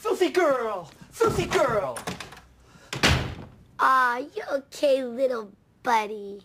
Filthy girl! Filthy girl! Aw, you okay, little buddy?